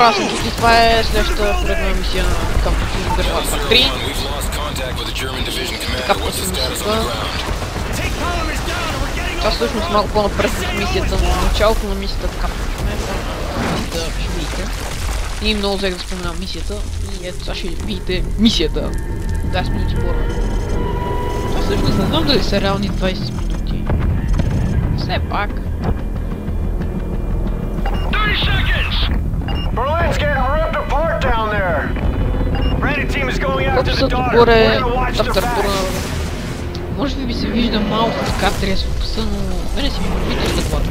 хора, аз съм Кики, това е следващата поредна мисия на Кампутин държава 3. Така просто мисията. Това всъщност малко по-напред от мисията, но началото на мисията така почваме. Да, ще видите. И много взех да споменам мисията. И ето сега ще видите мисията. 20 минути по-рано. Това всъщност не знам дали са реални 20 минути. Все пак. Berlin's getting ripped apart down there. Ready team is going after the daughter. We're е gonna watch the facts. Може би се вижда малко така трес фокуса, но мене си ми вижда гладко.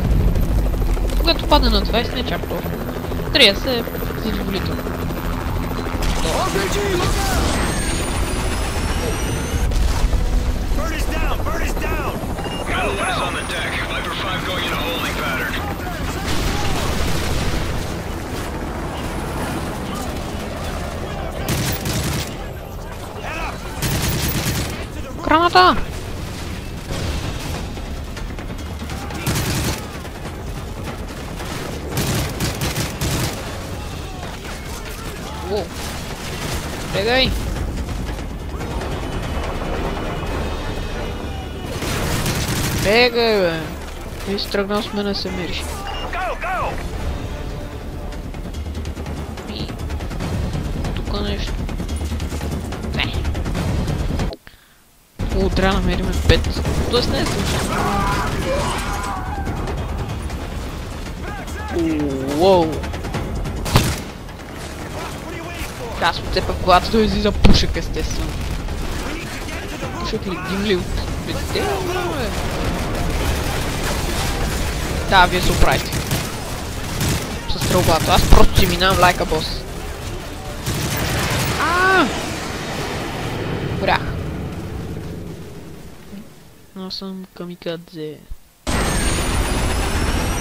Когато падне на 20 не е чак толкова. 30 е задоволително. Bird is down. Bird is down. Got a on the deck. Viper 5 going in a holding pattern. Граната! О! Бегай! Бегай, бе! Ти си трябва да намерим 5. Тоест не е случайно. Уоу. Да, аз отцепя в главата, той излиза пушек естествено. Пушек ли, дим ли от... Бе, де, бе? Да, вие се оправите. С стрелбата. Аз просто си минавам лайка бос. А! Брях. Аз съм камикадзе.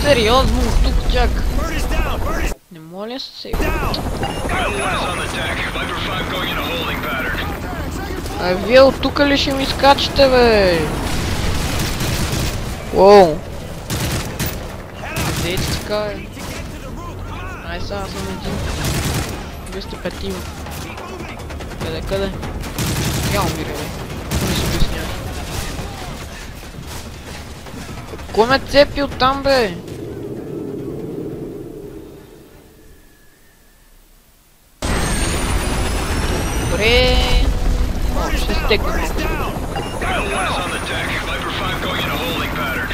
Сериозно, тук чак. Не моля се. down. Got a less on the deck. Viper 5 going in a holding pattern. А вие от тук ли ще ми скачате, бе? Уоу. Дете така е. Ай сега съм един. Вие сте петима. Къде, къде? Я умира, бе. Viper 5 going in a holding pattern.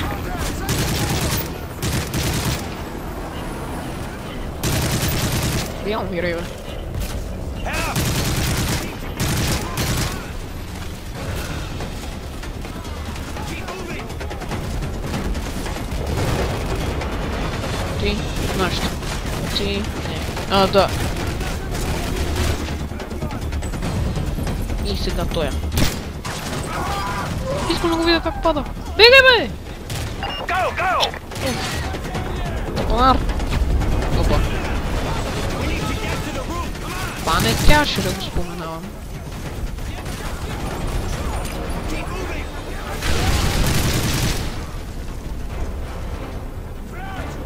Я умираю. Не. А, да. И сега той. Искам да го видя как пада. Бегай, бе! Go, go. Тапанар! Опа. Това не трябваше да го споменавам.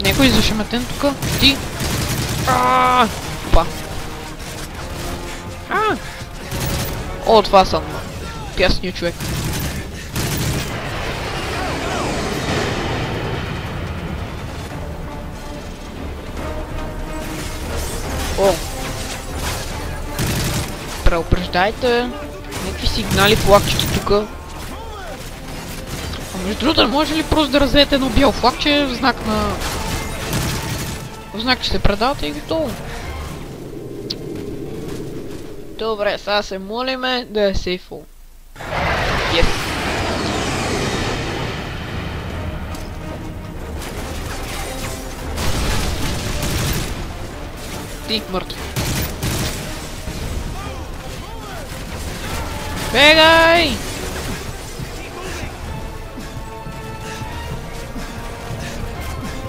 Някой зашеметен тук? Ти? Опа. А! О, това съм. Пясния човек. О! Преупреждайте. Някакви сигнали флагчета тук. А между другото, може ли просто да развеете едно бяло флагче в знак на... Знак, че се предавате и готово. Добре, сега се молиме да е сейфо. Yes. Ти мъртв. Бегай!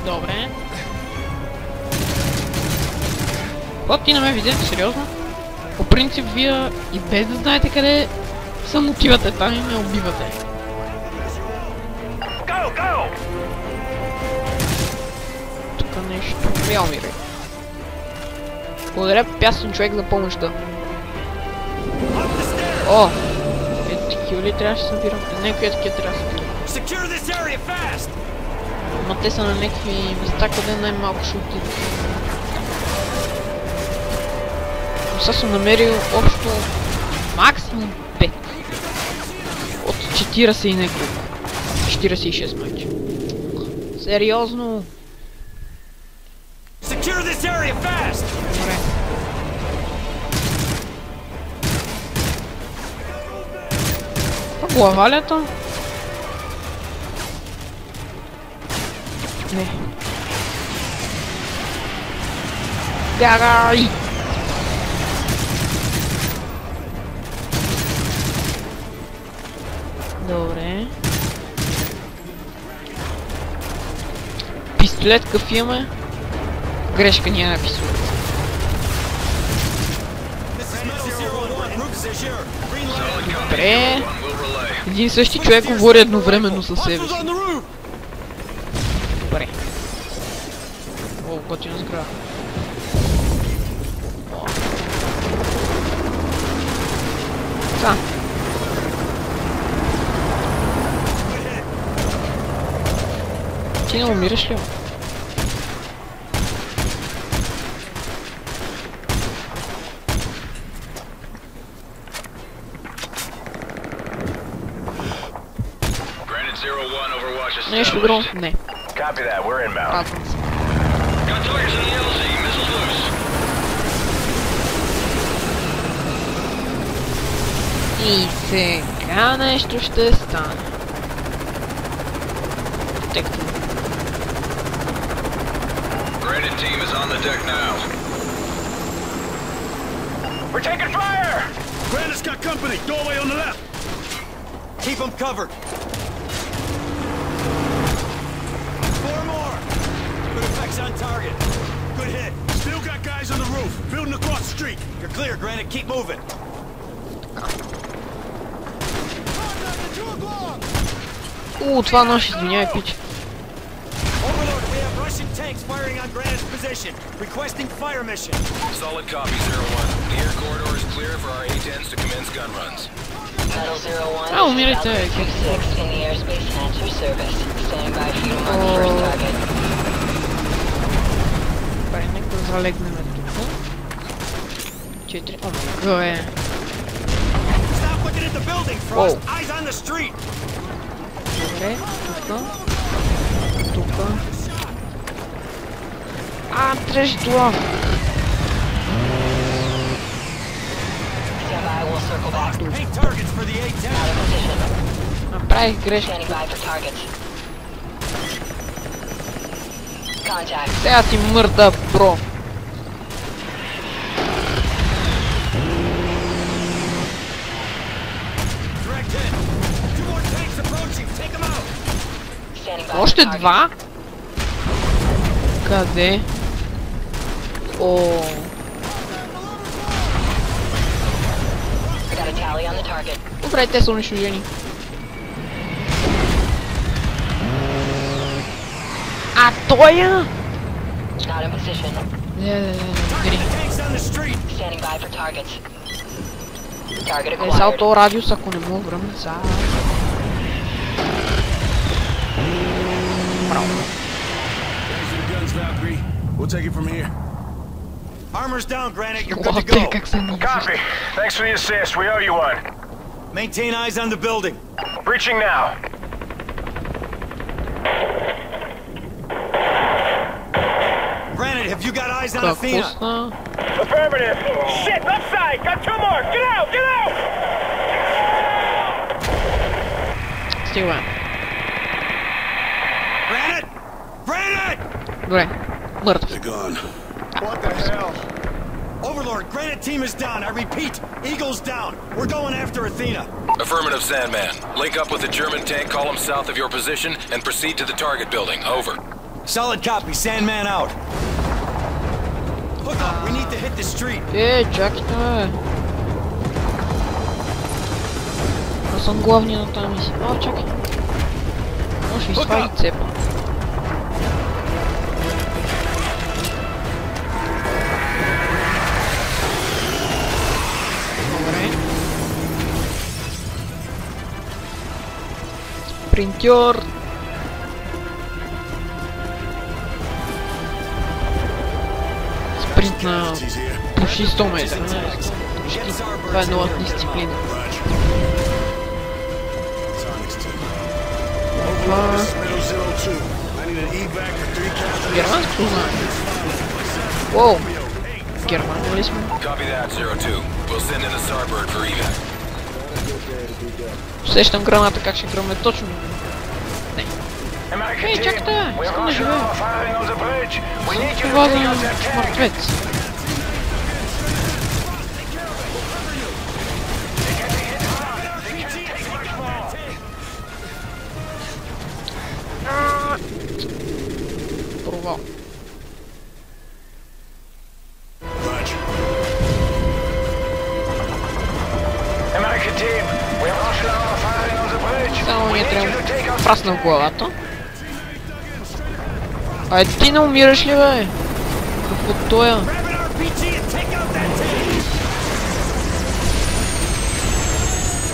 Добре. Какво ти не ме видите? Сериозно? По принцип, вие и без да знаете къде съм отивате там и ме убивате. Go, go. Тук нещо. Я умирай. Благодаря, пясен човек за помощта. О! Е, такива ли трябваше да събирам? Някакви такива трябва да събирам. Area fast! Ма те са на някакви места, къде най-малко ще отидат. Сега съм намерил общо максимум 5. От 40 и няколко. 46 мача. Сериозно? Secure this area fast! Добре. Това? Не. Бягай! Добре. Пистолет какъв имаме? Грешка, няма пистолет. Добре. Един същи човек говори едновременно със себе си. Добре. О, готина сграда. О. Та. Ти не умираш ли? Нещо друго? Не. Copy that. We're inbound. Се. Got targets in the LZ. Missiles loose. И сега нещо ще стане. Granite team is on the deck now. We're taking fire! Granite's got company. Doorway on the left. Keep them covered. Four more. Good effects on target. Good hit. Still got guys on the roof. Building across the street. You're clear, Granite. Keep moving. U, 12 minut Russian tanks firing on Granite's position. Requesting fire mission. Solid copy, Zero One. The air corridor is clear for our A-10s to commence gun runs. Metal Zero One. Oh, mira este. Six in the airspace and your service. Stand by for you to first target. Na Oh my god. Stop looking at the building, Frost. Eyes on the street. А, трябваше това. Stand by, we'll circle back. Paint targets for the A-10. Out of position. Направих грешка. Standing by for targets. Contact. Сега ти мърда, бро. Direct hit. Two more tanks approaching. Take them out. Standing by for Още два? Къде? О, Got a tally on the target. добре, те са унищожени. А, той е! Not in position. Не, не, не, не, Target гри. the tanks on the street. Standing by for targets. Target Е, сега acquired. то радиус, ако не мога връмна, за... Thanks for the guns, Valkyrie. We'll take it from here. Armor's down, Granite. You're good to go. Copy. Thanks for the assist. We owe you one. Maintain eyes on the building. Breaching now. Granite, have you got eyes on Stop Athena? Course, Affirmative. Shit, left side. Got two more. Get out, get out! Let's do one. Granite! Granite! Granite. They're gone. What the hell? Overlord, Granite Team is down. I repeat, Eagle's down. We're going after Athena. Affirmative, Sandman. Link up with the German tank column south of your position and proceed to the target building. Over. Solid copy. Sandman out. Hook up. We need to hit the street. Yeah, czekaj. To są głównie notami. need an evac for three casualties. германско знае. Уоу. Германия ли сме? Copy that, Zero Two. We'll send in the Starbird for evac. Усещам граната как ще гръмне точно. Ей, чакайте! Искам да живея. Това за мъртвец. Прасна в главата. Ай, ти не умираш ли, бе? Какво тоя?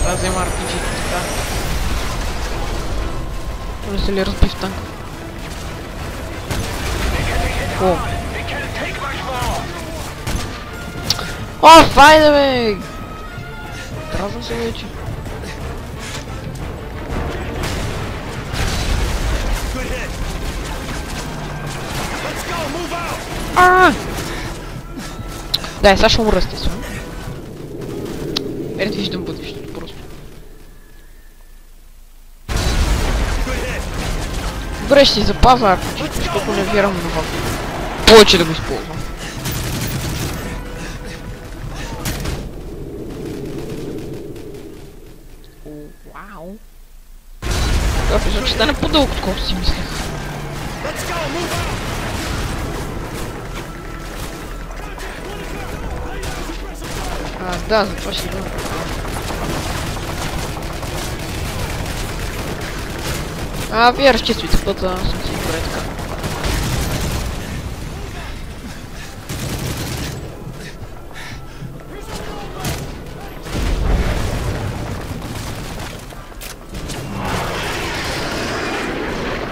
Трябва да взема RPG, така. Не се ли разбив танк? О! О, файде, бе! Трябва се вече. А! Да, сега ще умра естествено. Ето виждам бъдещето просто. Добре, ще си запазя RPG, защото не вярвам на това. Повече да го използвам. Вау! Това виждам, че стане по-дълго, отколкото си мислех. А, да, затова ще го... А, вие разчиствайте пътя, аз съм си добре така.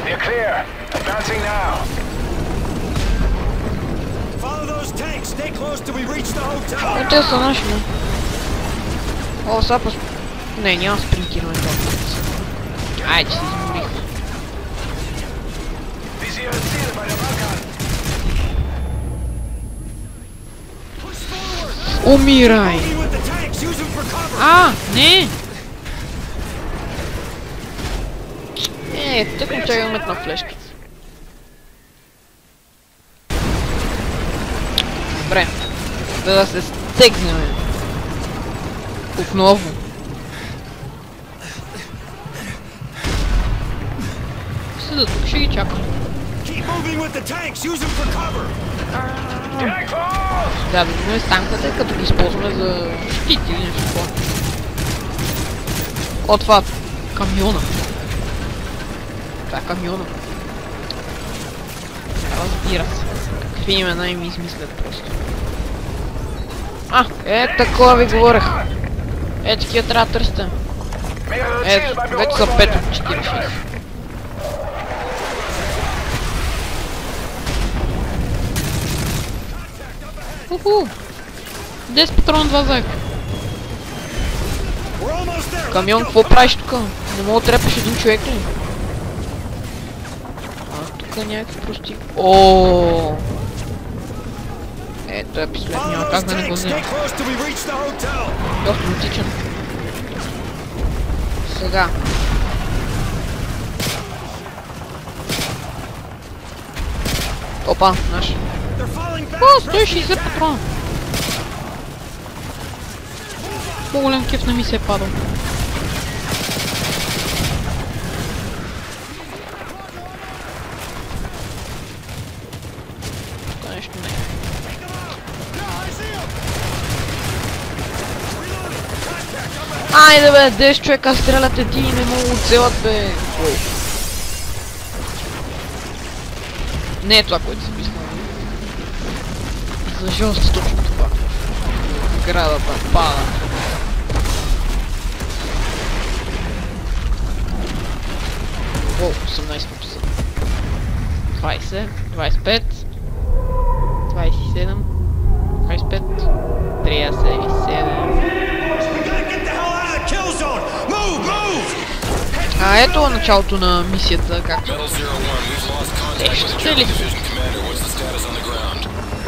You're clear. Advancing са наши, бе. О, сега пос... Не, няма спринтиране това. Айде, че се изморих. Умирай! А, не! Е, тъкно тя имаме на флешка. Добре. Да, да се стегнем. Отново. Седа тук, ще ги чакам. Да, видимо с танката, като ги използваме за щит или нещо такова. О, това камиона. Това е камиона. Разбира се. Какви имена им измислят просто. А, е, такова ви говорех. Е, такива трябва да търсите. Е, вече са Büro 5 от 46. Уху! 10 патрона, 2 заека. Камион, какво правиш тук? Не мога да трепаш един човек ли? А, тук е някакви прости. О. Е, той пистолет Follow няма those как да не го tanks. взема. Stay close till we reach the hotel. Доста логичен. Сега. Опа, наш. They're falling back. О, 160 патрона. По-голям кеф на ми се е падал. Тук нещо не е. Айде бе, 10 човека стрелят един и не мога оцелят бе. Не е това, което си мисля. За жалост точно това. Градата пада. 18 часа. 20, 25, 27, 25, 37. А ето началото на мисията, както?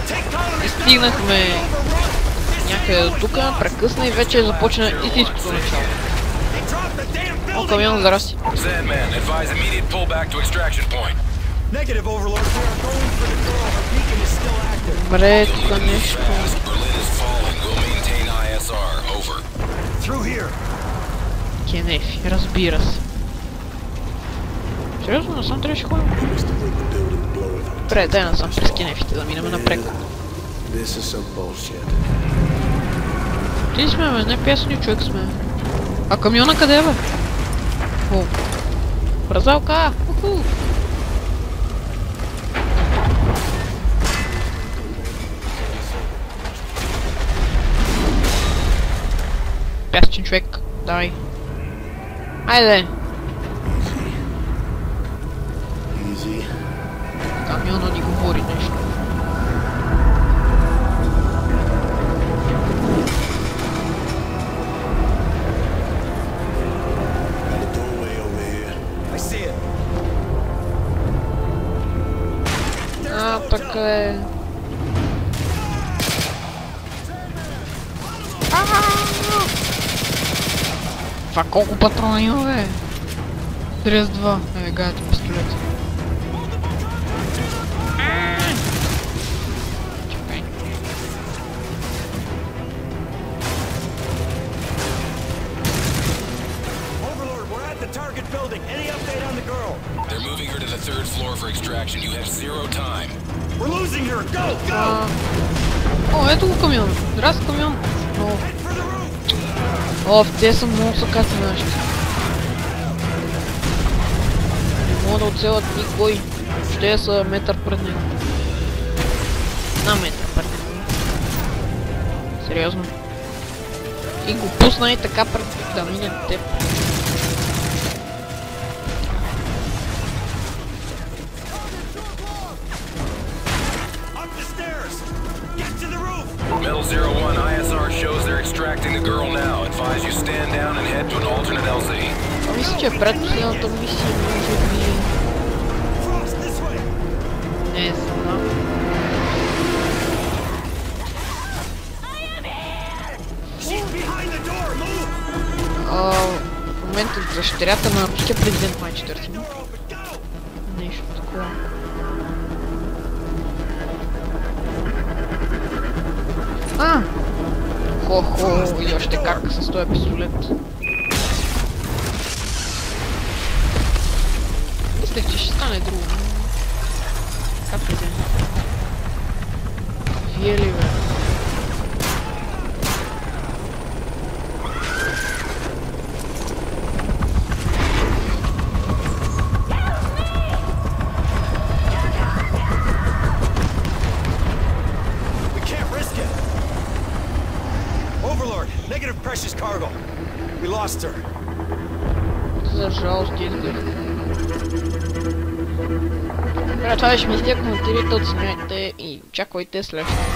Take colonies now! стигнахме някъде до тук, прекъсна и вече започна истинското начало. О, камион, здрасти. Sandman, advise immediate pullback to extraction point. Negative, Overlord. We are going for the girl. Her beacon is still active. Добре, тук нещо. fast. Berlin is falling. We'll maintain ISR. Over. Through here. Кенефи, разбира се. Сериозно, насам трябваше ходим. Добре, дай насам през кенефите да минем напред. Ти сме, бе, не песни човек сме. А камиона къде е, бе? О. Бразалка! Уху! Пясчен човек, давай. Айде! Easy. Камиона ни говори нещо. Got a doorway have zero time. We're losing her. Go, go! А... О, ето го камион. Здрасти, камион. О, Head for the roof! О, те са много съкати наши. Не мога да оцелят никой. Ще са метър пред него. На метър пред него. Сериозно. И го пусна и така пред да мине теб. Мисля, че предпоследната мисия може би... Не знам. А, в момента дъщерята на руския президент май четвърти. Go! Нещо такова. А! Хо-хо, и още как с този пистолет. Мислех, че ще стане друго. Как е? Вие ли, бе? Това беше мисия, коментирайте, оценявайте и чакайте следващото.